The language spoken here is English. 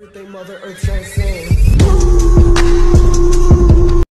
Everything Mother Earth transcends.